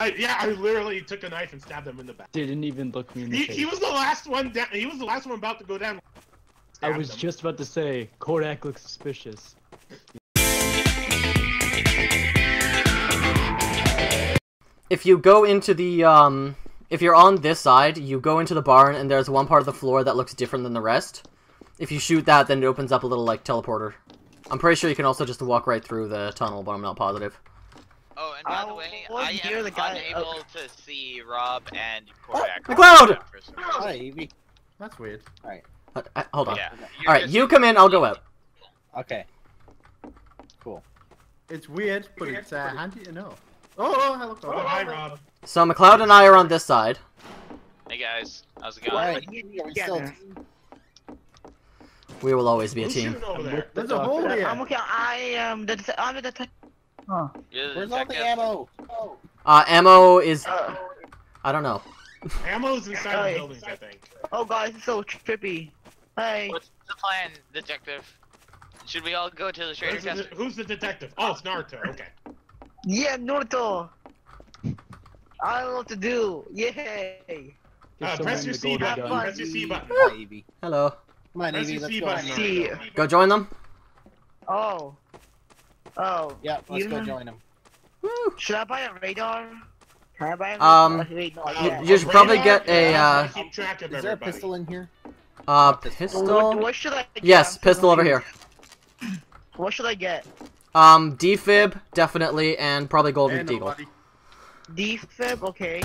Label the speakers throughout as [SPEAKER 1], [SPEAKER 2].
[SPEAKER 1] I, yeah, I literally took a knife and stabbed him in the back.
[SPEAKER 2] Didn't even look me in the
[SPEAKER 1] He,
[SPEAKER 2] face.
[SPEAKER 1] he was the last one down. He was the last one about to go down.
[SPEAKER 2] I was
[SPEAKER 1] him.
[SPEAKER 2] just about to say, Kordak looks suspicious.
[SPEAKER 3] If you go into the um, if you're on this side, you go into the barn, and there's one part of the floor that looks different than the rest. If you shoot that, then it opens up a little like teleporter. I'm pretty sure you can also just walk right through the tunnel, but I'm not positive.
[SPEAKER 4] Oh, and by
[SPEAKER 5] I
[SPEAKER 4] the way, I
[SPEAKER 5] near
[SPEAKER 4] am
[SPEAKER 5] the guy-
[SPEAKER 4] unable to see Rob and Kordak.
[SPEAKER 3] McCloud!
[SPEAKER 4] For
[SPEAKER 6] Hi. Evie.
[SPEAKER 7] That's weird.
[SPEAKER 3] Uh, uh, hold on.
[SPEAKER 4] Yeah.
[SPEAKER 3] All right, you come in. I'll go out.
[SPEAKER 6] Okay. Cool.
[SPEAKER 7] It's weird, but it's uh, handy to know. Oh, oh hello.
[SPEAKER 1] Oh, hi, Rob.
[SPEAKER 3] So McCloud and I are on this side.
[SPEAKER 4] Hey guys, how's it going?
[SPEAKER 6] Alright, Evie, are we
[SPEAKER 5] Yeah.
[SPEAKER 6] still...
[SPEAKER 3] We will always be a team.
[SPEAKER 1] there?
[SPEAKER 7] There's a hole here.
[SPEAKER 5] I'm okay. I am the. I'm the detective. Huh.
[SPEAKER 4] You're
[SPEAKER 6] Where's all the
[SPEAKER 4] detective.
[SPEAKER 6] ammo? Oh.
[SPEAKER 3] Uh, ammo is
[SPEAKER 5] Uh,
[SPEAKER 3] I don't know.
[SPEAKER 1] Ammo's inside
[SPEAKER 5] Hey.
[SPEAKER 1] the buildings, I think.
[SPEAKER 5] oh, guys, it's so trippy. Hey.
[SPEAKER 4] What's the plan, detective? Should we all go to the trader
[SPEAKER 1] Who's the, who's the detective? Oh, it's Naruto. Okay.
[SPEAKER 5] Yeah, Naruto. I don't know what to do. Yay.
[SPEAKER 2] Give
[SPEAKER 1] Uh,
[SPEAKER 2] someone
[SPEAKER 1] press your C button.
[SPEAKER 2] gun.
[SPEAKER 1] Press your C button.
[SPEAKER 3] Hello.
[SPEAKER 6] Come on,
[SPEAKER 1] Press
[SPEAKER 6] Evie,
[SPEAKER 1] your
[SPEAKER 6] let's
[SPEAKER 1] C
[SPEAKER 6] go.
[SPEAKER 1] button.
[SPEAKER 5] See.
[SPEAKER 3] Go join them.
[SPEAKER 5] Oh. Oh.
[SPEAKER 6] Yeah, let's go
[SPEAKER 5] You-
[SPEAKER 6] join him.
[SPEAKER 5] Should I buy a radar? Can I buy a
[SPEAKER 3] Um,
[SPEAKER 5] radar? Wait,
[SPEAKER 1] Uh,
[SPEAKER 5] yeah.
[SPEAKER 3] you should probably get a, uh,
[SPEAKER 1] Keep track of
[SPEAKER 6] Is there a pistol in here?
[SPEAKER 3] Uh, pistol.
[SPEAKER 5] what should I get?
[SPEAKER 3] Yes, pistol over here.
[SPEAKER 5] What should I get?
[SPEAKER 3] Um, defib definitely, and probably golden
[SPEAKER 7] Hey,
[SPEAKER 3] eagle.
[SPEAKER 5] Defib, okay.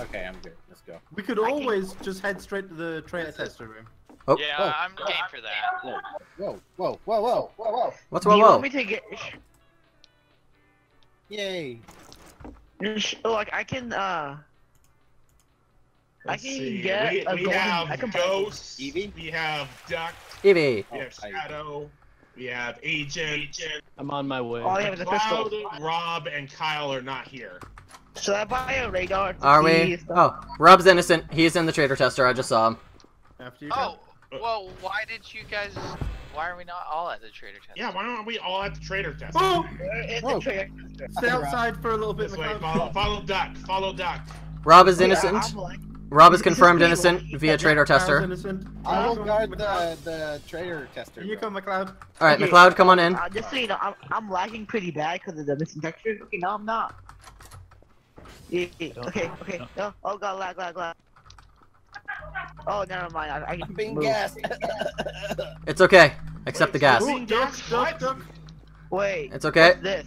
[SPEAKER 6] Okay, I'm good. Let's go.
[SPEAKER 7] We could always just head straight to the trailer tester room.
[SPEAKER 3] Oh,
[SPEAKER 4] Yeah,
[SPEAKER 6] Oh.
[SPEAKER 4] I'm game for that.
[SPEAKER 6] Whoa, whoa, whoa, whoa, whoa, whoa, whoa.
[SPEAKER 3] what's
[SPEAKER 5] Do
[SPEAKER 3] whoa
[SPEAKER 5] you
[SPEAKER 3] whoa?
[SPEAKER 5] want me to get?
[SPEAKER 6] Yay.
[SPEAKER 5] Oh, like I can, uh. I
[SPEAKER 1] Let's
[SPEAKER 5] can
[SPEAKER 1] see.
[SPEAKER 5] get
[SPEAKER 1] we,
[SPEAKER 5] a
[SPEAKER 1] we
[SPEAKER 5] golden-
[SPEAKER 1] have
[SPEAKER 5] I can
[SPEAKER 1] Ghost.
[SPEAKER 6] Evie?
[SPEAKER 1] We have Duck.
[SPEAKER 3] Evie.
[SPEAKER 1] We have
[SPEAKER 6] Oh,
[SPEAKER 1] Shadow. We have Agent. Agent.
[SPEAKER 2] I'm on my way.
[SPEAKER 5] All I have is a pistol.
[SPEAKER 1] Cloud, Rob, and Kyle are not here.
[SPEAKER 5] Should I buy a radar?
[SPEAKER 3] Are we? Oh, Rob's innocent. He's in the traitor tester. I just saw him.
[SPEAKER 7] After you
[SPEAKER 4] Oh, well, why did you guys? Why are we not all at the traitor test?
[SPEAKER 1] Yeah, why aren't we all at the traitor test?
[SPEAKER 7] Oh!
[SPEAKER 6] Whoa.
[SPEAKER 5] the trader?
[SPEAKER 7] go. Stay outside for a little bit,
[SPEAKER 1] This way, follow, follow Duck. Follow Duck.
[SPEAKER 3] Rob is innocent.
[SPEAKER 5] I'm like-
[SPEAKER 3] Rob is confirmed innocent
[SPEAKER 5] lucky.
[SPEAKER 3] via
[SPEAKER 7] traitor
[SPEAKER 3] tester.
[SPEAKER 7] innocent.
[SPEAKER 6] I will
[SPEAKER 7] Come
[SPEAKER 6] guard the, the traitor tester.
[SPEAKER 7] Here you come, McCloud.
[SPEAKER 3] All right,
[SPEAKER 5] Okay,
[SPEAKER 3] McCloud, come on in.
[SPEAKER 5] Uh, just so you know, I'm, I'm lagging pretty bad because of the missing textures. Okay, no, I'm not. Yeah, yeah, okay, okay. No. Oh god, lag, lag, lag. Oh, never mind. I, I
[SPEAKER 6] I'm being
[SPEAKER 5] move.
[SPEAKER 6] gassed.
[SPEAKER 3] It's okay. Accept the gas.
[SPEAKER 1] Ooh,
[SPEAKER 7] Duck,
[SPEAKER 1] gas,
[SPEAKER 7] duck, duck.
[SPEAKER 5] Wait.
[SPEAKER 3] It's okay.
[SPEAKER 5] What's this?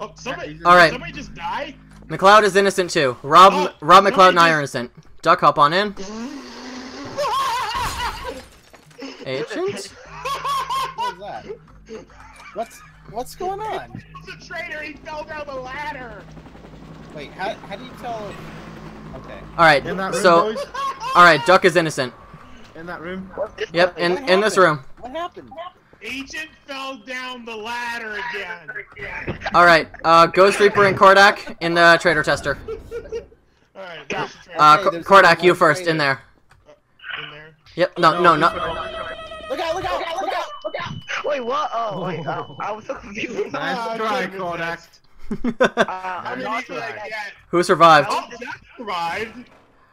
[SPEAKER 1] Oh, somebody.
[SPEAKER 7] All
[SPEAKER 1] All
[SPEAKER 3] right.
[SPEAKER 1] right. Somebody just die.
[SPEAKER 3] McCloud is innocent too. Rob,
[SPEAKER 1] Oh,
[SPEAKER 3] Rob McCloud and I
[SPEAKER 1] somebody
[SPEAKER 3] are innocent. Duck, hop on in. Agent?
[SPEAKER 6] What was that? What's what's going on?
[SPEAKER 1] It's a traitor. He fell down the ladder.
[SPEAKER 6] Wait, how how do you tell? Okay.
[SPEAKER 3] All right.
[SPEAKER 7] In that room,
[SPEAKER 3] So,
[SPEAKER 7] boys.
[SPEAKER 3] All right. Duck is innocent.
[SPEAKER 7] In that room.
[SPEAKER 3] Yep. In
[SPEAKER 6] What
[SPEAKER 3] in this room.
[SPEAKER 6] What happened?
[SPEAKER 1] Agent fell down the ladder again.
[SPEAKER 3] All right. Uh, Ghost Reaper and Kordak in the traitor tester.
[SPEAKER 1] All right. there's the traitor.
[SPEAKER 3] Uh,
[SPEAKER 6] Okay,
[SPEAKER 3] Kordak,
[SPEAKER 6] only
[SPEAKER 3] you
[SPEAKER 6] one
[SPEAKER 3] first. In
[SPEAKER 6] traitor.
[SPEAKER 3] there.
[SPEAKER 1] in there.
[SPEAKER 3] Yep. No, no, no.
[SPEAKER 6] Look out! Look out! Look out! Look out!
[SPEAKER 5] Wait, what? Oh, wait. Uh, I was so confused.
[SPEAKER 7] Nice
[SPEAKER 1] Ah,
[SPEAKER 7] try,
[SPEAKER 1] goodness.
[SPEAKER 7] Kordak.
[SPEAKER 5] Uh, I'm not
[SPEAKER 1] many
[SPEAKER 5] sure.
[SPEAKER 1] did I get?
[SPEAKER 3] Who survived?
[SPEAKER 1] Oh, Jack survived.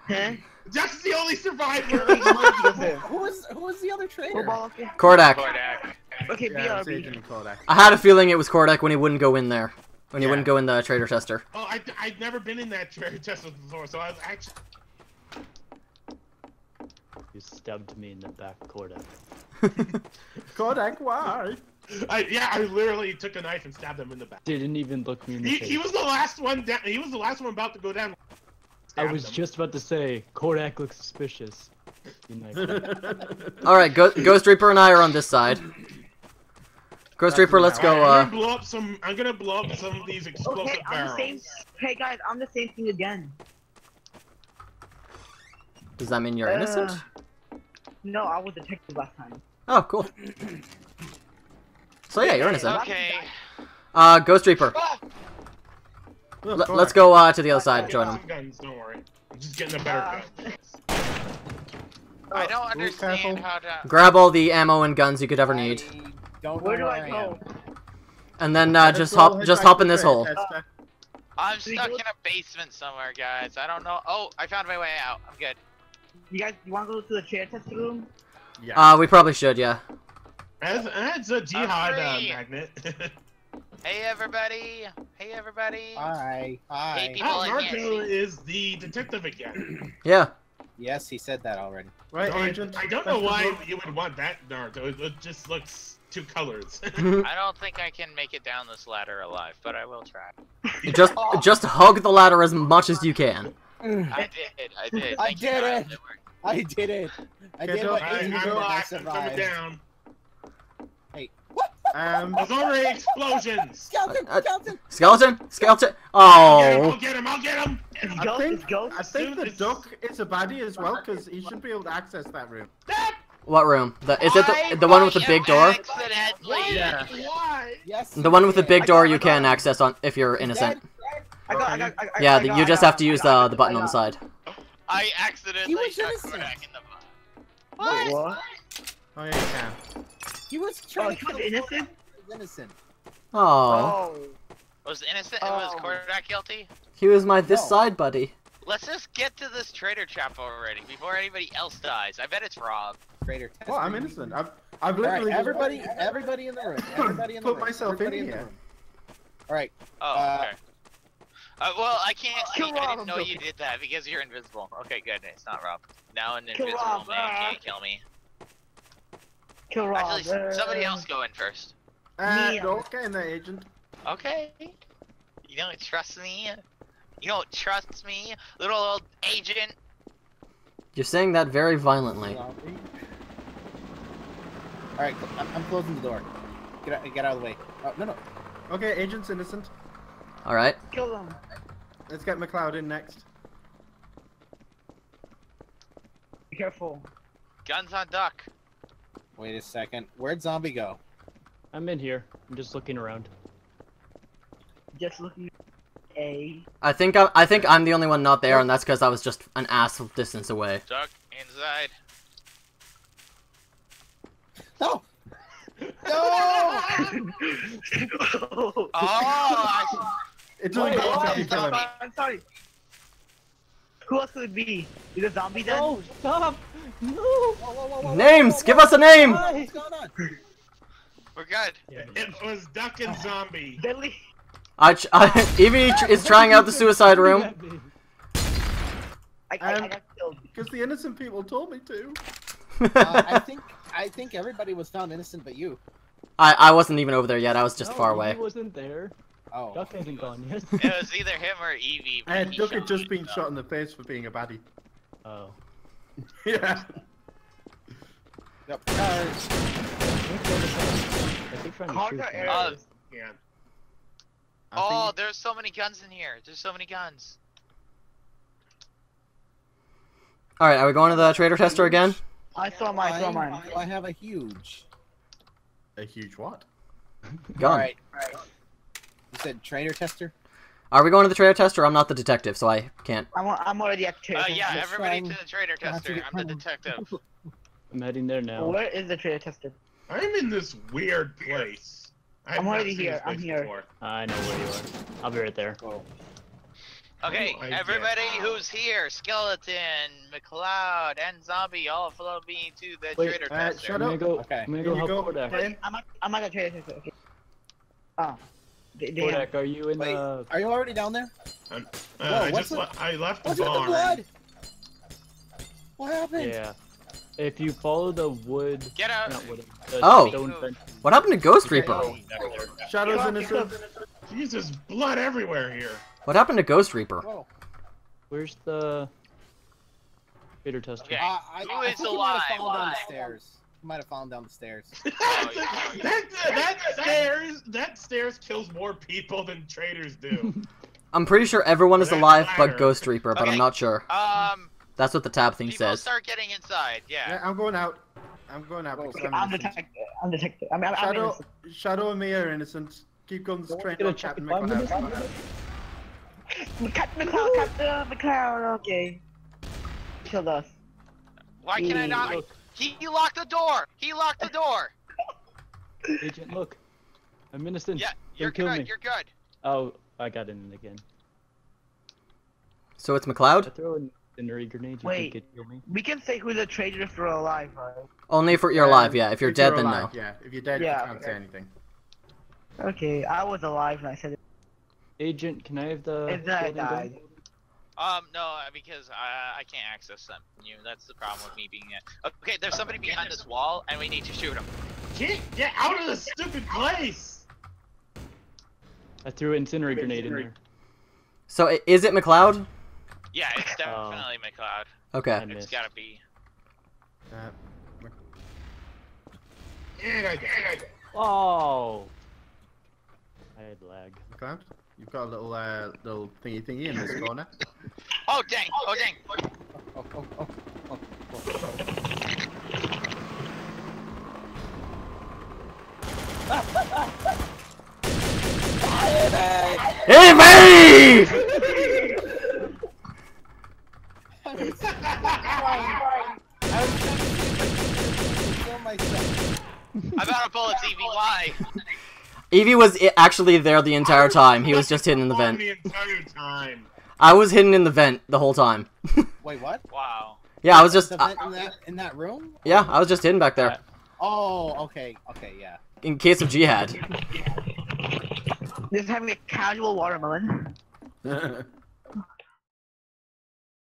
[SPEAKER 5] Huh?
[SPEAKER 1] Jack's the only survivor.
[SPEAKER 6] Who was who was the other traitor?
[SPEAKER 5] Football, okay.
[SPEAKER 3] Kordak.
[SPEAKER 5] Okay,
[SPEAKER 7] Yeah,
[SPEAKER 5] BRB.
[SPEAKER 7] Agent
[SPEAKER 3] I had a feeling it was Kordak when he wouldn't go in there. When he
[SPEAKER 1] Yeah.
[SPEAKER 3] wouldn't go in the traitor tester.
[SPEAKER 1] oh, I, I'd never been in that traitor test before, so I was actually.
[SPEAKER 2] You stabbed me in the back, Kordak.
[SPEAKER 7] Kordak, why?
[SPEAKER 1] I, yeah, I literally took a knife and stabbed him in the back.
[SPEAKER 2] Didn't even look me in the
[SPEAKER 1] He,
[SPEAKER 2] face.
[SPEAKER 1] he was the last one down. He was the last one about to go down.
[SPEAKER 2] I was
[SPEAKER 1] him.
[SPEAKER 2] just about to say, Kordak looks suspicious. You knifed me.
[SPEAKER 3] All right. Go- Ghost Reaper and I are on this side. Ghost Reaper, let's go.
[SPEAKER 1] Alright, I'm
[SPEAKER 3] Uh,
[SPEAKER 1] gonna blow up some. I'm gonna blow up some of these explosive
[SPEAKER 5] Okay, I'm the same. Hey guys, I'm the same thing again.
[SPEAKER 3] does that mean you're innocent?
[SPEAKER 5] Uh, no, I was detected last time.
[SPEAKER 3] Oh, cool. So yeah, you're innocent.
[SPEAKER 4] Okay.
[SPEAKER 3] Uh, Ghost Reaper.
[SPEAKER 7] Look,
[SPEAKER 3] L- let's go uh, to the other side.
[SPEAKER 1] Get
[SPEAKER 3] Join them.
[SPEAKER 1] guns. Don't worry. I'm just getting a better
[SPEAKER 5] Uh,
[SPEAKER 1] gun.
[SPEAKER 4] I don't understand how to.
[SPEAKER 3] Grab all the ammo and guns you could ever need,
[SPEAKER 6] don't
[SPEAKER 5] Where do I go?
[SPEAKER 3] and then uh, just hop, just hop in this hole.
[SPEAKER 4] I'm stuck in a basement somewhere, guys. I don't know. Oh, I found my way out. I'm good.
[SPEAKER 5] You guys, you want to go to the chair test room?
[SPEAKER 7] Yeah.
[SPEAKER 3] Uh, we probably should, yeah.
[SPEAKER 1] That's, that's a jihad uh, magnet.
[SPEAKER 4] Hey, everybody. Hey, everybody.
[SPEAKER 6] Hi. Hi.
[SPEAKER 4] Hey, people.
[SPEAKER 1] ah, Marco is the detective again.
[SPEAKER 3] Yeah.
[SPEAKER 6] Yes, he said that already.
[SPEAKER 7] right,
[SPEAKER 1] I,
[SPEAKER 7] agent.
[SPEAKER 1] I don't know why you would want that, Naruto. It, it just looks two colors.
[SPEAKER 4] I don't think I can make it down this ladder alive, but I will try.
[SPEAKER 3] just just hug the ladder as much as you can.
[SPEAKER 4] I did. I did.
[SPEAKER 6] I
[SPEAKER 4] Thank you,
[SPEAKER 6] did it.
[SPEAKER 4] It.
[SPEAKER 6] I did it. I did
[SPEAKER 7] up.
[SPEAKER 6] what
[SPEAKER 1] I, I'm
[SPEAKER 6] did and I
[SPEAKER 1] alive. I'm coming
[SPEAKER 6] survived.
[SPEAKER 1] down.
[SPEAKER 7] Um,
[SPEAKER 1] There's already explosions.
[SPEAKER 6] Skeleton!
[SPEAKER 3] Uh, uh,
[SPEAKER 6] Skeleton!
[SPEAKER 3] Skeleton? Skeleton?
[SPEAKER 1] I'll
[SPEAKER 3] Oh.
[SPEAKER 1] get him. I'll get him.
[SPEAKER 5] It's
[SPEAKER 7] I
[SPEAKER 5] ghost.
[SPEAKER 7] think
[SPEAKER 5] It's ghost.
[SPEAKER 7] I think the
[SPEAKER 1] Soon as-
[SPEAKER 7] duck is a baddie as well because he should be able to access that room.
[SPEAKER 3] What room? The, is it the, the one with the big door?
[SPEAKER 4] Accidentally.
[SPEAKER 7] Yeah.
[SPEAKER 1] Why?
[SPEAKER 6] Yes.
[SPEAKER 3] The one with the big door you can access on if you're innocent.
[SPEAKER 5] I got, I got, I, I,
[SPEAKER 3] Yeah,
[SPEAKER 5] I
[SPEAKER 3] the-
[SPEAKER 5] got,
[SPEAKER 3] you just have to use the the button on the side.
[SPEAKER 4] I
[SPEAKER 6] He
[SPEAKER 4] accidentally
[SPEAKER 6] was
[SPEAKER 4] shot
[SPEAKER 6] innocent.
[SPEAKER 4] Kordak in the butt.
[SPEAKER 5] Wait, what?
[SPEAKER 7] Oh, yeah, you can.
[SPEAKER 6] He was
[SPEAKER 5] Oh,
[SPEAKER 6] trying
[SPEAKER 5] he
[SPEAKER 6] to kill
[SPEAKER 5] innocent?
[SPEAKER 6] He was innocent.
[SPEAKER 3] Oh.
[SPEAKER 5] Oh.
[SPEAKER 4] Was innocent? and Was
[SPEAKER 5] Oh.
[SPEAKER 4] Kordak guilty?
[SPEAKER 3] He was my this
[SPEAKER 6] No.
[SPEAKER 3] side buddy.
[SPEAKER 4] Let's just get to this traitor trap already before anybody else dies. I bet it's Rob.
[SPEAKER 6] Traitor test.
[SPEAKER 7] Well, I'm innocent. I've, I've literally just-
[SPEAKER 6] everybody, everybody in the room. Everybody in the
[SPEAKER 7] Put
[SPEAKER 6] room.
[SPEAKER 7] myself in
[SPEAKER 6] everybody
[SPEAKER 7] here.
[SPEAKER 6] room. All right.
[SPEAKER 4] Oh,
[SPEAKER 6] Uh,
[SPEAKER 4] okay. Uh, well, I can't see.
[SPEAKER 5] Kill
[SPEAKER 4] I
[SPEAKER 5] Rob,
[SPEAKER 4] didn't
[SPEAKER 5] I'm
[SPEAKER 4] know you
[SPEAKER 5] joking.
[SPEAKER 4] did that because you're invisible. Okay, good. It's not Rob. Now an invisible
[SPEAKER 5] Rob,
[SPEAKER 4] man can't kill me.
[SPEAKER 5] Kill Rob.
[SPEAKER 4] Actually, somebody else go in first.
[SPEAKER 7] Uh,
[SPEAKER 5] Me.
[SPEAKER 7] no, get in agent.
[SPEAKER 4] Okay. You don't trust me? You don't trust me, little old agent?
[SPEAKER 3] You're saying that very violently.
[SPEAKER 6] All right, I'm, I'm closing the door. Get out, get out of the way. Oh, no, no.
[SPEAKER 7] Okay, agent's innocent.
[SPEAKER 3] Alright.
[SPEAKER 5] Kill him.
[SPEAKER 7] Let's get McCloud in next.
[SPEAKER 5] Be careful.
[SPEAKER 4] Guns on duck.
[SPEAKER 6] Wait a second. Where'd zombie go?
[SPEAKER 2] I'm in here. I'm just looking around.
[SPEAKER 5] Just looking. A.
[SPEAKER 3] I think I, I think I'm the only one not there, and that's because I was just an ass of distance away.
[SPEAKER 4] Duck inside.
[SPEAKER 6] No! No!
[SPEAKER 4] Oh, I,
[SPEAKER 7] It's only
[SPEAKER 5] Wait,
[SPEAKER 7] got
[SPEAKER 5] what?
[SPEAKER 7] to.
[SPEAKER 5] I'm sorry. Who else could it be? Is it zombie then?
[SPEAKER 2] No, stop! No!
[SPEAKER 6] Whoa, whoa, whoa, whoa, whoa,
[SPEAKER 3] Names!
[SPEAKER 6] whoa,
[SPEAKER 3] Give
[SPEAKER 6] whoa,
[SPEAKER 3] us a name!
[SPEAKER 6] What's going on?
[SPEAKER 4] we're good.
[SPEAKER 1] It was Duck and Zombie.
[SPEAKER 5] Billy.
[SPEAKER 3] I, ch- I Evie tr- is trying out the suicide room.
[SPEAKER 5] I, I, I got killed.
[SPEAKER 7] Because the innocent people told me to.
[SPEAKER 6] Uh, I think I think everybody was found innocent but you.
[SPEAKER 3] I, I wasn't even over there yet. I was just
[SPEAKER 2] No,
[SPEAKER 3] far
[SPEAKER 2] He
[SPEAKER 3] away.
[SPEAKER 2] wasn't there.
[SPEAKER 6] Oh.
[SPEAKER 2] Duck hasn't gone yet.
[SPEAKER 4] It was either him or Evie. but
[SPEAKER 7] And Duck had just been
[SPEAKER 4] so-
[SPEAKER 7] shot in the face for being a baddie.
[SPEAKER 2] oh.
[SPEAKER 7] yeah.
[SPEAKER 6] Yep.
[SPEAKER 2] I think they're I think trying to
[SPEAKER 5] Cargo
[SPEAKER 2] shoot me.
[SPEAKER 5] arrows.
[SPEAKER 4] Uh,
[SPEAKER 1] Yeah.
[SPEAKER 4] Oh, there's so many guns in here. There's so many guns.
[SPEAKER 3] Alright, are we going to the traitor tester again?
[SPEAKER 5] I saw mine. I saw mine.
[SPEAKER 6] I, I have a huge.
[SPEAKER 7] a huge what?
[SPEAKER 3] Gun.
[SPEAKER 6] All right. You said traitor tester.
[SPEAKER 3] Are we going to the traitor tester? I'm not the detective, so I can't.
[SPEAKER 5] I'm, I'm already at chair.
[SPEAKER 4] Uh, yeah,
[SPEAKER 6] let's
[SPEAKER 4] everybody
[SPEAKER 6] try
[SPEAKER 4] to the traitor
[SPEAKER 6] I'll have to
[SPEAKER 4] tester. I'm the detective.
[SPEAKER 2] I'm heading there now.
[SPEAKER 5] Where is the traitor tester?
[SPEAKER 1] I'm in this weird place. I've
[SPEAKER 5] I'm already here, I'm here.
[SPEAKER 1] before.
[SPEAKER 2] I know where you are. I'll be right there.
[SPEAKER 6] Oh.
[SPEAKER 4] Okay,
[SPEAKER 1] Oh, I get-
[SPEAKER 4] everybody who's here, Skeleton, McCloud, and Zombie, all follow me to the
[SPEAKER 2] Wait,
[SPEAKER 4] traitor
[SPEAKER 7] uh,
[SPEAKER 4] tester.
[SPEAKER 7] shut
[SPEAKER 2] I'm
[SPEAKER 7] up.
[SPEAKER 2] gonna go.
[SPEAKER 6] Okay.
[SPEAKER 2] I'm gonna
[SPEAKER 7] Here
[SPEAKER 2] go
[SPEAKER 7] you
[SPEAKER 2] help
[SPEAKER 7] go. Kordak.
[SPEAKER 5] I'm at, I'm at the traitor tester. Okay. Oh. D- damn.
[SPEAKER 2] Kordak, are you in
[SPEAKER 6] Wait,
[SPEAKER 2] the?
[SPEAKER 6] are you already down there?
[SPEAKER 1] Uh,
[SPEAKER 6] Whoa,
[SPEAKER 1] I
[SPEAKER 6] what's
[SPEAKER 1] just
[SPEAKER 6] with-
[SPEAKER 1] le- I left the
[SPEAKER 6] What's with the blood? What happened?
[SPEAKER 2] Yeah. If you follow the wood,
[SPEAKER 4] Get out!
[SPEAKER 2] not wood. The
[SPEAKER 3] Oh.
[SPEAKER 2] stone fence
[SPEAKER 3] What happened to Ghost Reaper?
[SPEAKER 2] there.
[SPEAKER 7] Shadow's
[SPEAKER 5] Kill-
[SPEAKER 7] innocent.
[SPEAKER 1] Jesus, blood everywhere here.
[SPEAKER 3] What happened to Ghost Reaper?
[SPEAKER 6] Whoa.
[SPEAKER 2] Where's the traitor tester?
[SPEAKER 4] Okay.
[SPEAKER 6] Uh, I,
[SPEAKER 4] Who
[SPEAKER 6] I
[SPEAKER 4] is
[SPEAKER 6] think he might
[SPEAKER 4] alive?
[SPEAKER 6] have fallen down the stairs. He might have fallen down the stairs.
[SPEAKER 4] Oh,
[SPEAKER 1] that, that stairs that stairs kills more people than traders do.
[SPEAKER 3] I'm pretty sure everyone is
[SPEAKER 1] That
[SPEAKER 3] alive but. Ghost Reaper, but I'm not sure.
[SPEAKER 4] Um,
[SPEAKER 3] That's what the tab thing
[SPEAKER 4] people
[SPEAKER 3] says.
[SPEAKER 4] start getting inside. Yeah.
[SPEAKER 7] Yeah, I'm going out. I'm going out because
[SPEAKER 5] Okay,
[SPEAKER 7] I'm
[SPEAKER 5] I'm
[SPEAKER 7] innocent.
[SPEAKER 5] detective. I'm detective. I'm, I'm, I'm
[SPEAKER 7] Shadow,
[SPEAKER 5] innocent.
[SPEAKER 7] Shadow and me are innocent. Keep going
[SPEAKER 2] Don't
[SPEAKER 7] trained
[SPEAKER 2] get a
[SPEAKER 7] on
[SPEAKER 2] check
[SPEAKER 7] Captain
[SPEAKER 2] in five
[SPEAKER 5] Cut McCloud, cut the McCloud. Okay. Killed us.
[SPEAKER 4] Why can I not?
[SPEAKER 2] Look,
[SPEAKER 4] He, he locked the door. He locked the door.
[SPEAKER 2] agent, look. I'm innocent.
[SPEAKER 4] Yeah, you're
[SPEAKER 2] Don't kill
[SPEAKER 4] good.
[SPEAKER 2] me.
[SPEAKER 4] You're good.
[SPEAKER 2] Oh, I got in again.
[SPEAKER 3] So it's
[SPEAKER 2] I
[SPEAKER 3] McCloud?
[SPEAKER 2] throw an incendiary grenade. You
[SPEAKER 5] Wait.
[SPEAKER 2] think kill me?
[SPEAKER 5] We can say who's a traitor if we're alive, right?
[SPEAKER 3] Only if you're alive, yeah. If you're dead, then
[SPEAKER 7] alive,
[SPEAKER 3] no.
[SPEAKER 7] Yeah, if you're dead,
[SPEAKER 5] Yeah,
[SPEAKER 7] you can't say anything.
[SPEAKER 5] Okay, I was alive and I said it.
[SPEAKER 2] Agent, can I have the?
[SPEAKER 5] And then I
[SPEAKER 2] golden gun?
[SPEAKER 5] Died.
[SPEAKER 4] Um, no, uh, because I, I can't access them. You, that's the problem with me being it. Okay, there's somebody behind this wall, and we need to shoot him.
[SPEAKER 1] Get, get out of this stupid place!
[SPEAKER 2] I threw an incendiary grenade in there.
[SPEAKER 3] So is it McCloud?
[SPEAKER 4] Yeah, it's
[SPEAKER 2] Oh.
[SPEAKER 4] definitely McCloud.
[SPEAKER 2] I
[SPEAKER 3] Okay.
[SPEAKER 4] It's gotta be.
[SPEAKER 7] Uh,
[SPEAKER 1] Yeah, I did.
[SPEAKER 2] Oh. I had lag.
[SPEAKER 7] McCloud, you've got a little uh, little thingy thingy in this corner.
[SPEAKER 4] Oh dang! Oh dang!
[SPEAKER 6] Oh, oh, oh, oh, oh.
[SPEAKER 3] Hey, me!
[SPEAKER 6] I was trying- I was trying to kill myself.
[SPEAKER 4] I'm out of bullets, Evie. Why?
[SPEAKER 3] Evie was actually there the entire time. He was just hidden in the vent.
[SPEAKER 1] The entire time.
[SPEAKER 3] I was hidden in the vent the whole time.
[SPEAKER 6] Wait, what?
[SPEAKER 4] Wow.
[SPEAKER 3] yeah, I was just.
[SPEAKER 6] The
[SPEAKER 3] I-
[SPEAKER 6] in that in that room?
[SPEAKER 3] yeah, I was just hidden back there.
[SPEAKER 6] Oh, okay, okay, yeah.
[SPEAKER 3] In case of jihad.
[SPEAKER 5] Just having a casual watermelon.